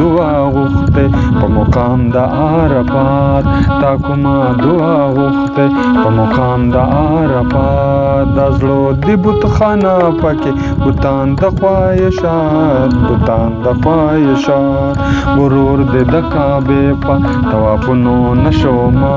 دعا غوښته په مقام د عرفات تا کومه دعا غوښته په مقام د عرفات د زړه د بت خانه پکې بوتان د خواهشات بوتان د خواهشات غرور د د کعبه په توافونو نشو ما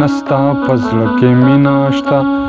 نستا په زړه کې مینه شته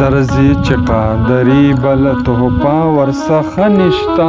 درځي چې قادري بل تهپه ورڅخه نشته